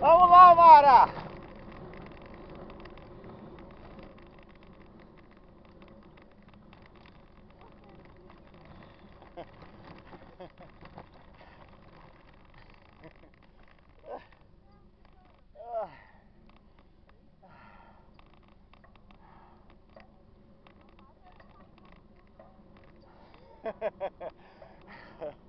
Bora!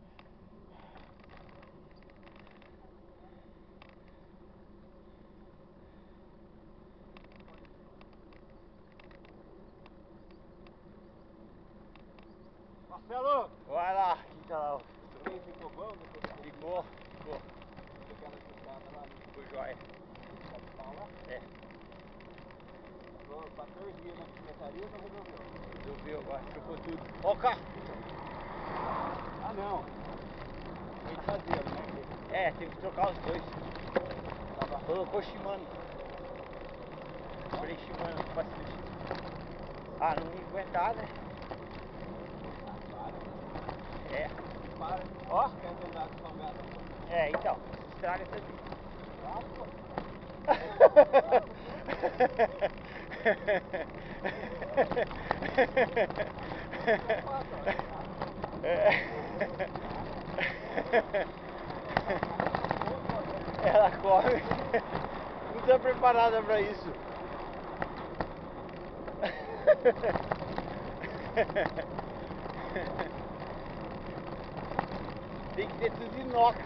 Marcelo! Vai lá, quinta lá. Também ficou bom? Ficou, ficou. Ficou jóia. É, Ficou 14 dias na secretaria não resolveu. resolveu agora, trocou tudo. Ó o carro. Ah não! Tem que fazer, né? É, teve que trocar os dois. Tava Colocou Shimano. Comprei Shimano substituir. Ah, não ia aguentar, né? É, para. Ó. É, então. Estraga. Claro, pô. Ela corre. Não está preparada para isso. Tem que ter tudo inox.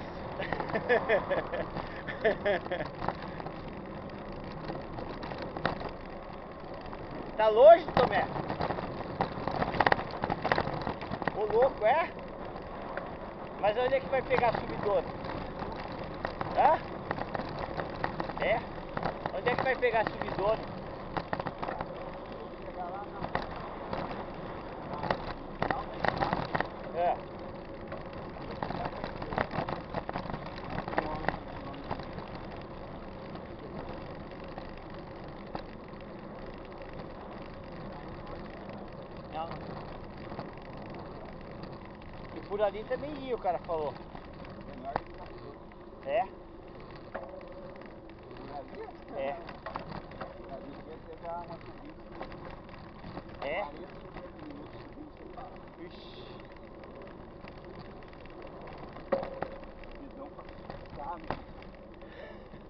Tá longe, Tomé? Ô louco, é? Mas onde é que vai pegar a subidona? Hã? É? Onde é que vai pegar a subidona? É. E por ali também ia, o cara falou. É? É. É? 40, 50 minutos subindo sem parar. Ixi.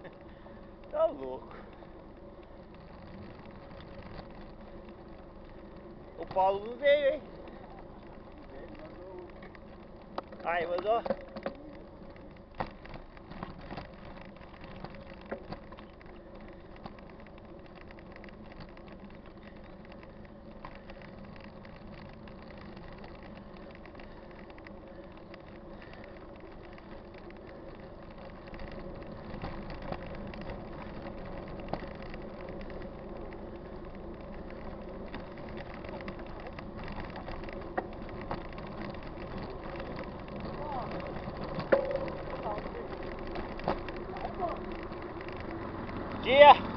Tá louco. Paulo não veio, hein? Aí, mandou? dia.